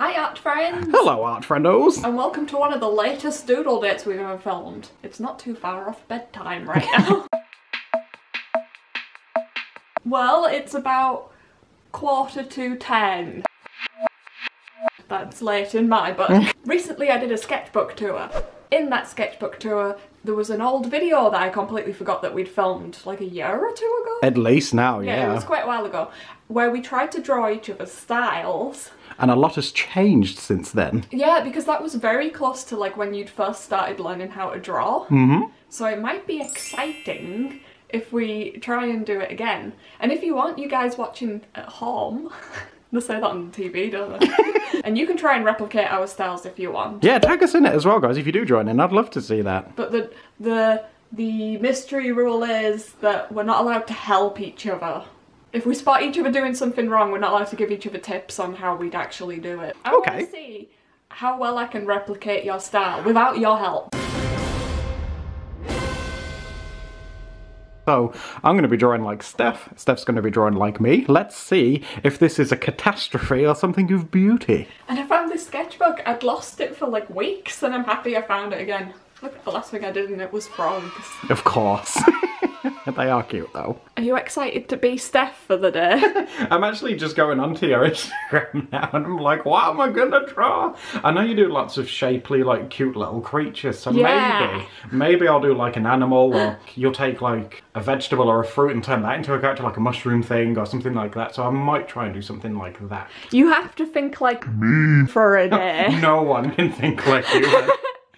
Hi art friends! Hello, art friendos. And welcome to one of the latest doodle dates we've ever filmed. It's not too far off bedtime right now. well, it's about quarter to ten. That's late in my book. Recently I did a sketchbook tour. In that sketchbook tour, there was an old video that I completely forgot that we'd filmed like a year or two ago. At least now, Yeah, yeah. it was quite a while ago, where we tried to draw each other's styles. And a lot has changed since then. Yeah, because that was very close to like when you'd first started learning how to draw. Mm-hmm. So it might be exciting if we try and do it again. And if you want, you guys watching at home, they say that on TV, don't they? And you can try and replicate our styles if you want. Yeah, tag us in it as well, guys, if you do join in. I'd love to see that. But the the the mystery rule is that we're not allowed to help each other. If we spot each other doing something wrong, we're not allowed to give each other tips on how we'd actually do it. I Okay. want to see how well I can replicate your style without your help. So, I'm going to be drawing like Steph. Steph's going to be drawing like me. Let's see if this is a catastrophe or something of beauty. And I found this sketchbook. I'd lost it for like weeks, and I'm happy I found it again. Look at the last thing I did, and it was frogs. Of course. they are cute, though. Are you excited to be Steph for the day? I'm actually just going onto your Instagram now and I'm like, what am I gonna draw? I know you do lots of shapely, like cute little creatures, so Yeah. maybe, maybe I'll do like an animal or you'll take like a vegetable or a fruit and turn that into a character, like a mushroom thing or something like that. So I might try and do something like that. you have to think like me for a day. No one can think like you.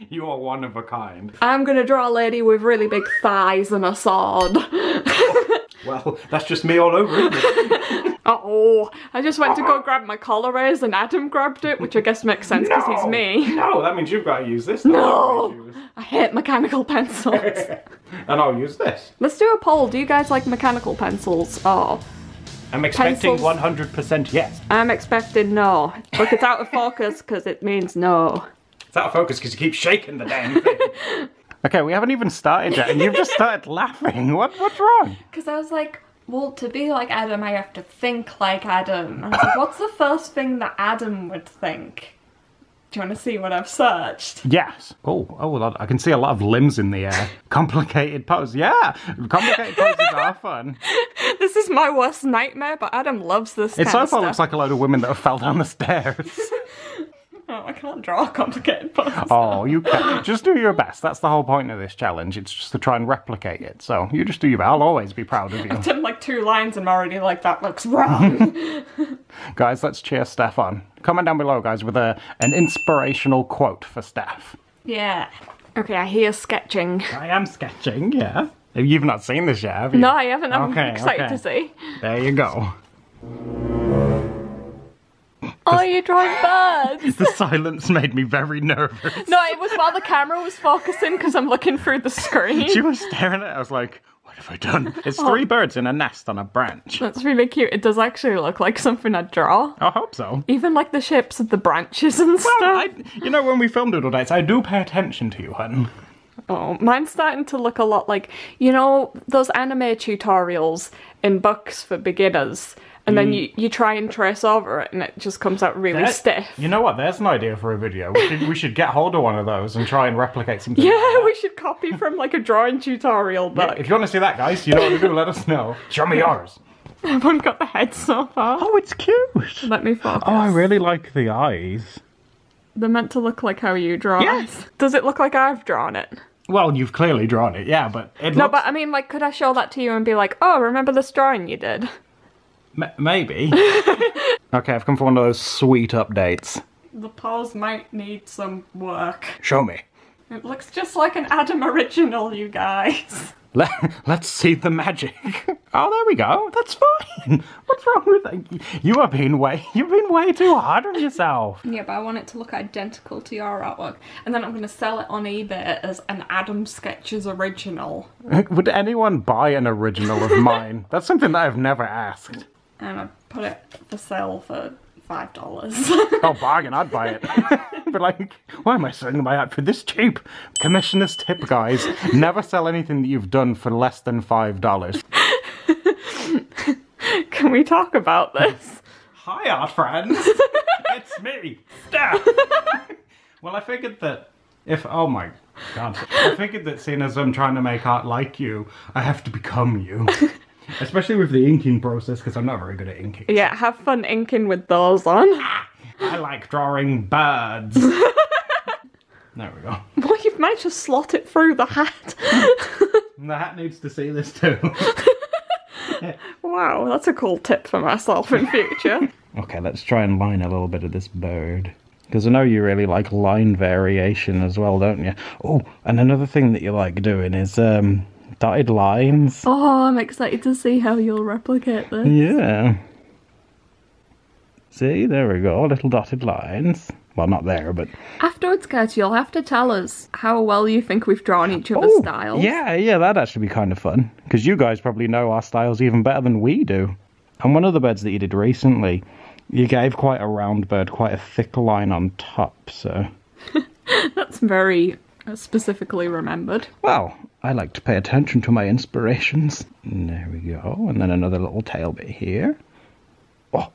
you are one of a kind. I'm gonna draw a lady with really big thighs and a sword. Well, that's just me all over, isn't it? Oh, I just went to go grab my Col-Erase and Adam grabbed it, which I guess makes sense because he's me. No, that means you've got to use this. No. I hate mechanical pencils. And I'll use this. Let's do a poll. Do you guys like mechanical pencils? Oh, I'm expecting Pencils. 100% yes. I'm expecting no. Look, it's out of focus because it means no. It's out of focus because you keep shaking the damn thing. okay, we haven't even started yet, and you've just started laughing. What? What's wrong? Because I was like, well, to be like Adam, I have to think like Adam. I was like, what's the first thing that Adam would think? Do you want to see what I've searched? Yes. Oh, oh, I can see a lot of limbs in the air. Complicated pose. Yeah, complicated poses are fun. This is my worst nightmare, but Adam loves this It kind so of far stuff. looks like a load of women that have fell down the stairs. Oh, I can't draw complicated poses. Oh, you can. Just do your best. That's the whole point of this challenge. It's just to try and replicate it. So you just do your best. I'll always be proud of you. I done like two lines and I'm already like, that looks wrong. guys, let's cheer Steph on. Comment down below, guys, with a, an inspirational quote for Steph. yeah. Okay, I hear sketching. I am sketching, yeah. You've not seen this yet, have you? No, I haven't. I'm Okay, excited okay. to see. There you go. Oh, you're drawing birds. The silence made me very nervous. no, it was while the camera was focusing because I'm looking through the screen. She was staring at it. I was like, what have I done? It's oh. three birds in a nest on a branch. That's really cute. It does actually look like something I'd draw. I hope so. Even like the shapes of the branches and stuff. I, you know, when we film Doodle Dates, I do pay attention to you, hun. Oh, mine's starting to look a lot like you know those anime tutorials in books for beginners, and then mm. you you try and trace over it, and it just comes out really That- stiff. You know what? There's an idea for a video. We should, we should get hold of one of those and try and replicate something. Yeah, that. we should copy from like a drawing tutorial book. If you want to see that, guys, you know what to do. Let us know. Show me yours. I've only got the head so far. Oh, it's cute. Let me focus. Oh, I really like the eyes. They're meant to look like how you draw. Yes. Does it look like I've drawn it? Well, you've clearly drawn it, yeah, but it No, looks... but I mean, like, could I show that to you and be like, oh, remember this drawing you did? M- maybe. okay, I've come for one of those sweet updates. The pose might need some work. Show me. It looks just like an Adam original, you guys. Let, let's see the magic. Oh, there we go. That's fine. What's wrong with that? You are being way, you've been way too hard on yourself. Yeah, but I want it to look identical to your artwork. And then I'm going to sell it on eBay as an Adam Sketches original. Would anyone buy an original of mine? That's something that I've never asked. And I put it for sale for $5. Oh, bargain, I'd buy it. but like, why am I selling my art for this cheap? Commissioner's tip, guys. Never sell anything that you've done for less than $5. Can we talk about this? Hi, art friends. it's me! Stop! well, I figured that if oh my god, I figured that seeing as I'm trying to make art like you, I have to become you. Especially with the inking process, because I'm not very good at inking. Yeah, have fun inking with those on. I like drawing birds. there we go. Boy, you've managed to slot it through the hat. The hat needs to see this too. wow, that's a cool tip for myself in future. okay, let's try and line a little bit of this bird. Because I know you really like line variation as well, don't you? Oh, and another thing that you like doing is um, dotted lines. oh, I'm excited to see how you'll replicate this. Yeah. See, there we go, little dotted lines. Well, not there, but Afterwards, guys, you'll have to tell us how well you think we've drawn each other's Oh, styles. Yeah, yeah, that'd actually be kind of fun. Because you guys probably know our styles even better than we do. And one of the birds that you did recently, you gave quite a round bird, quite a thick line on top, so. That's very specifically remembered. Well, I like to pay attention to my inspirations. And there we go. And then another little tail bit here. Oh,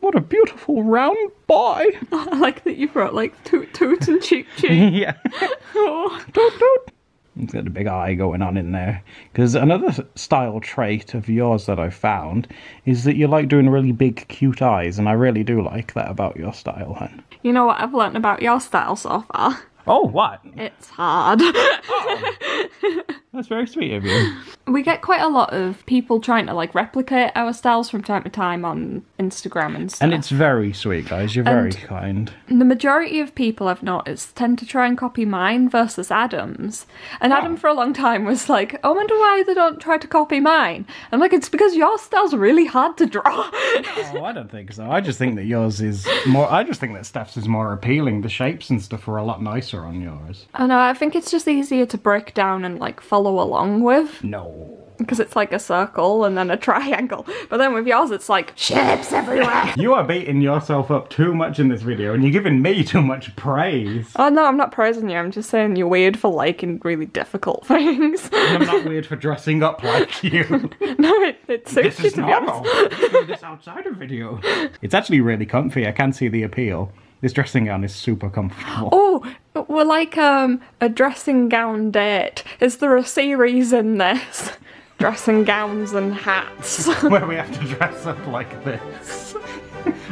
what a beautiful round boy! I like that you brought like toot toot and cheep cheep. yeah. oh. Toot, toot. It's got a big eye going on in there. Because another style trait of yours that I found is that you like doing really big, cute eyes, and I really do like that about your style, hun. You know what I've learnt about your style so far? Oh, what? It's hard. That's very sweet of you. we get quite a lot of people trying to like replicate our styles from time to time on Instagram and stuff. And it's very sweet, guys. You're very And- kind. the majority of people I've noticed tend to try and copy mine versus Adam's. And ah. Adam for a long time was like, I wonder why they don't try to copy mine. I'm like, it's because your style's really hard to draw. Oh, I don't think so. I just think that yours is more. I just think that Steph's is more appealing. The shapes and stuff are a lot nicer on yours. I know, I think it's just easier to break down and like follow along with. No. Because it's like a circle and then a triangle. But then with yours, it's like shapes everywhere. You are beating yourself up too much in this video, and you're giving me too much praise. oh no, I'm not praising you. I'm just saying you're weird for liking really difficult things. I'm not weird for dressing up like you. no, it, it suits This you is to be honest. normal. Do this outside of video. It's actually really comfy. I can see the appeal. This dressing gown is super comfortable. Oh, we're like um a dressing gown date. Is there a series in this? Dressing gowns and hats. Where we have to dress up like this.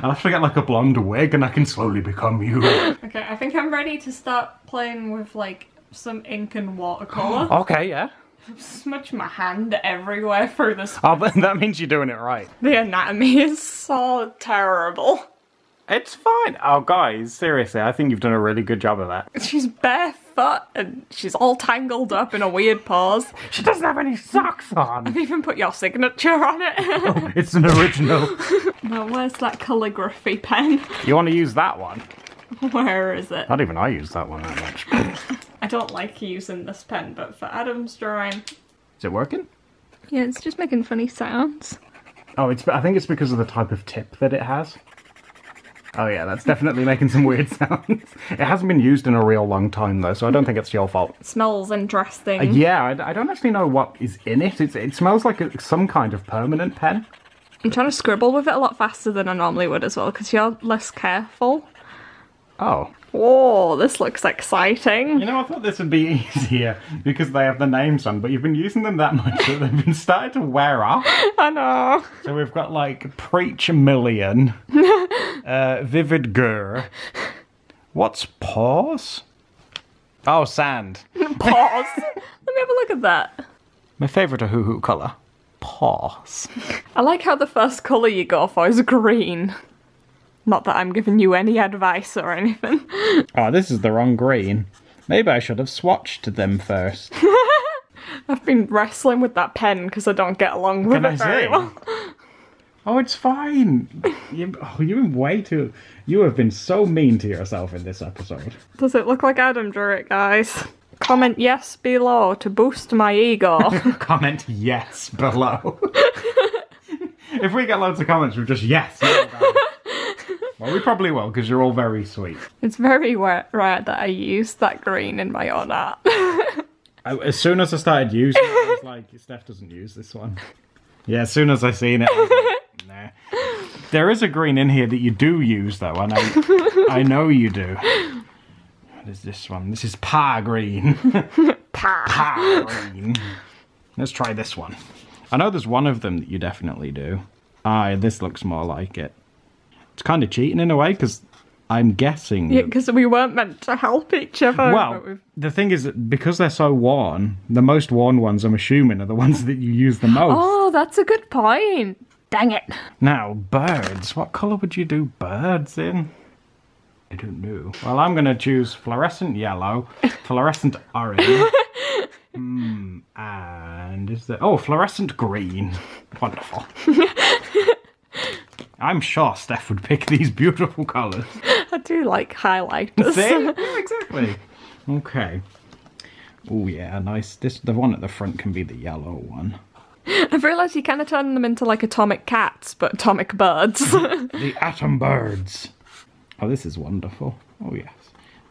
I'll have to get like a blonde wig and I can slowly become you. okay, I think I'm ready to start playing with like some ink and watercolor. Okay, yeah. Smudge my hand everywhere through this. Oh, but that means you're doing it right. The anatomy is so terrible. It's fine. Oh, guys, seriously, I think you've done a really good job of that. She's barefoot and she's all tangled up in a weird pose. She doesn't have any socks on. I've even put your signature on it. oh, It's an original. now, where's that calligraphy pen? You want to use that one? Where is it? Not even I use that one that much. I don't like using this pen, but for Adam's drawing. Is it working? Yeah, it's just making funny sounds. Oh, it's. I think it's because of the type of tip that it has. Oh yeah, that's definitely making some weird sounds. It hasn't been used in a real long time though, so I don't think it's your fault. It smells interesting. Uh, yeah, I, I don't actually know what is in it. It's, it smells like a, some kind of permanent pen. I'm trying to scribble with it a lot faster than I normally would as well, because you're less careful. Oh. Whoa, this looks exciting. You know, I thought this would be easier because they have the names on, but you've been using them that much that they've been starting to wear off. I know. So we've got like Preach Million, uh, Vivid Gur. What's Pause? Oh, Sand. Pause. Let me have a look at that. My favourite Hoo Hoo colour. Pause. I like how the first colour you go for is green. Not that I'm giving you any advice or anything. Oh, this is the wrong green. Maybe I should have swatched them first. I've been wrestling with that pen because I don't get along with Can it I very see? well. Oh, it's fine. You, oh, you've been way too. You have been so mean to yourself in this episode. Does it look like Adam drew it, guys? Comment yes below to boost my ego. Comment yes below. if we get loads of comments with just yes, well, well we probably will because you're all very sweet. it's very rare that I use that green in my own art. I, as soon as I started using it, I was like, Steph doesn't use this one. Yeah, as soon as I seen it, I was like, nah. There is a green in here that you do use, though, I, I know you do. What is this one? This is pa green. Pa. pa green. Let's try this one. I know there's one of them that you definitely do. Ah, this looks more like it. It's kind of cheating in a way because I'm guessing. Yeah, because we weren't meant to help each other. well, the thing is, that because they're so worn, the most worn ones, I'm assuming, are the ones that you use the most. Oh, that's a good point. Dang it. Now, birds. What colour would you do birds in? I don't know. Well, I'm going to choose fluorescent yellow, fluorescent orange. Hmm, and is there. Oh, fluorescent green. Wonderful. I'm sure Steph would pick these beautiful colours. I do like highlighters. See? Yeah, exactly. Okay. Oh, yeah, nice. This The one at the front can be the yellow one. I've realised you kind of turn them into like atomic cats, but atomic birds. The atom birds. Oh, this is wonderful. Oh, yes.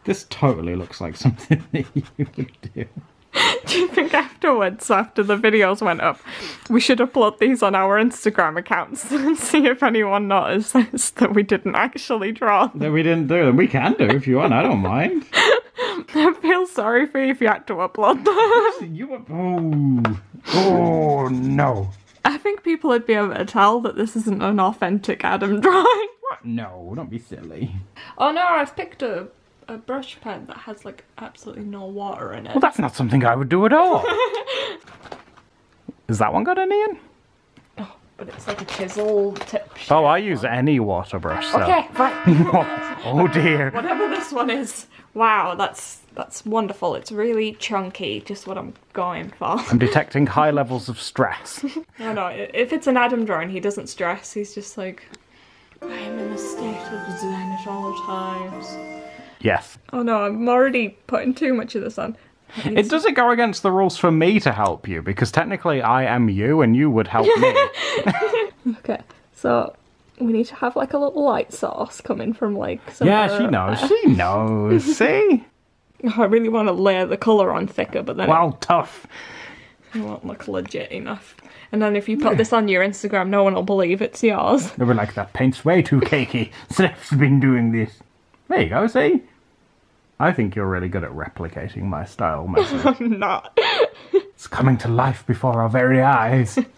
This totally looks like something that you would do. do you think afterwards, after the videos went up, we should upload these on our Instagram accounts and see if anyone notices that we didn't actually draw them? That we didn't do them. We can do if you want. I don't mind. I feel sorry for you if you had to upload them. You were. Oh. Oh, no. I think people would be able to tell that this isn't an authentic Adam drawing. What? No, don't be silly. Oh no, I've picked a, a brush pen that has like absolutely no water in it. Well, that's not something I would do at all. Is that one got any in? Oh, but it's like a chisel tip. Oh, I use any water brush. So. Okay, right. Oh, oh dear. Whatever this one is. Wow, that's that's wonderful. It's really chunky, just what I'm going for. I'm detecting high levels of stress. no, no, if it's an Adam drawing, he doesn't stress. He's just like, I am in a state of zen at all times. Yes. Oh no, I'm already putting too much of this on. It doesn't go against the rules for me to help you because technically I am you and you would help me. Okay, so we need to have like a little light source coming from like. yeah, she knows. She knows. See? Oh, I really want to layer the colour on thicker, but then Well, tough. it won't look legit enough. And then if you put this on your Instagram, no one will believe it's yours. They were like, that paint's way too cakey. Steph's been doing this. There you go, see? I think you're really good at replicating my style method. I'm not. it's coming to life before our very eyes.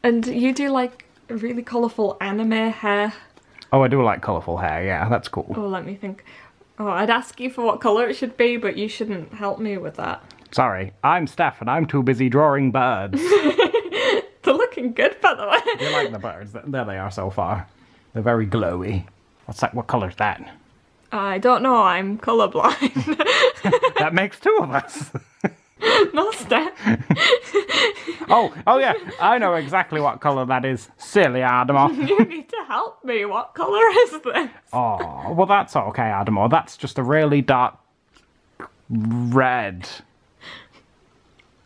And you do like really colourful anime hair. Oh, I do like colourful hair, yeah, that's cool. Oh, let me think. Oh, I'd ask you for what colour it should be, but you shouldn't help me with that. Sorry, I'm Steph and I'm too busy drawing birds. They're looking good, by the way. you like the birds? There they are so far. They're very glowy. What's that? What colour's that? I don't know, I'm colourblind. That makes two of us. Steph. Oh, oh yeah, I know exactly what colour that is. Silly Adamo. You need to help me. What colour is this? Oh, well that's okay, Adamo. That's just a really dark red.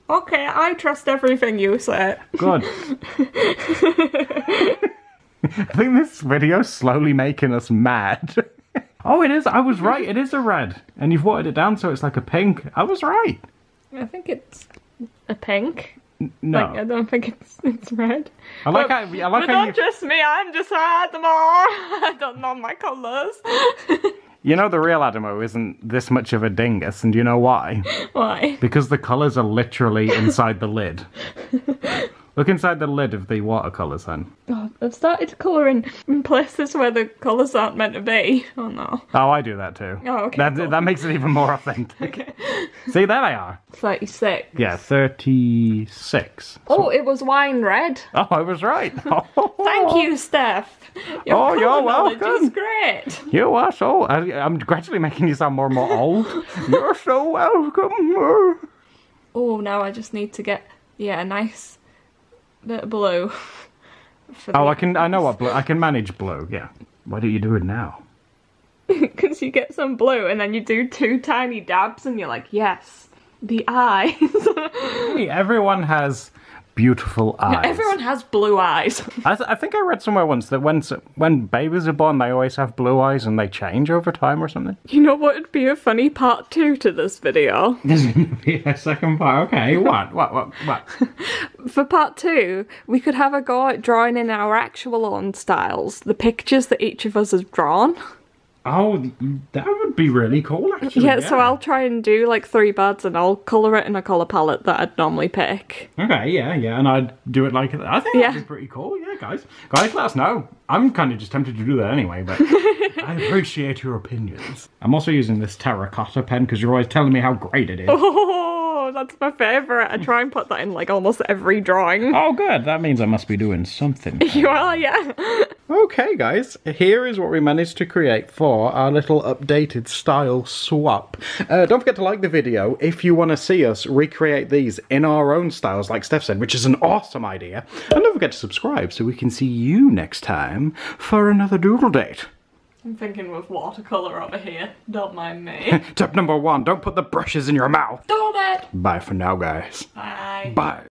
Okay, I trust everything you say. Good. I think this video's slowly making us mad. Oh, it is. I was right. It is a red. And you've watered it down so it's like a pink. I was right. I think it's a pink. No. Like, I don't think it's it's red. I like But- how, I like but how not you, just me, I'm just Adamo. I don't know my colours. you know the real Adamo isn't this much of a dingus, and you know why? Why? Because the colours are literally inside the lid. Look inside the lid of the watercolours then. Oh, I've started colouring in places where the colours aren't meant to be. Oh no. Oh, I do that too. Oh, okay, That, cool. that makes it even more authentic. See, there they are. 36. Yeah, 36. Oh, it was wine red. Oh, I was right. Thank you, Steph. Your Oh, you're welcome. great. You are so. I, I'm gradually making you sound more and more old. You're so welcome. Oh, now I just need to get yeah a nice blue. Oh, I can. I know what blue. I can manage blue. Yeah. Why do you do it now? because you get some blue and then you do two tiny dabs and you're like yes the eyes. Everyone has beautiful eyes. Everyone has blue eyes. I, th- I think I read somewhere once that when when babies are born, they always have blue eyes and they change over time or something. you know what would be a funny part two to this video? There's gonna be a second part. Okay, what? What? What? What? For part two, we could have a go at drawing in our actual own styles, the pictures that each of us has drawn. Oh, that would be really cool, actually. Yeah, so I'll try and do like three birds and I'll colour it in a colour palette that I'd normally pick. Okay, yeah, yeah, and I'd do it like I think Yeah. that'd be pretty cool. Yeah, guys, guys, let us know. I'm kind of just tempted to do that anyway, but I appreciate your opinions. I'm also using this terracotta pen because you're always telling me how great it is. Oh, that's my favourite. I try and put that in like almost every drawing. Oh, good. That means I must be doing something. You are, yeah. Okay, guys, here is what we managed to create for our little updated style swap. Uh, don't forget to like the video if you want to see us recreate these in our own styles, like Steph said, which is an awesome idea. And don't forget to subscribe so we can see you next time for another doodle date. I'm thinking with watercolour over here. Don't mind me. Tip number one don't put the brushes in your mouth. Do it! Bye for now, guys. Bye. Bye.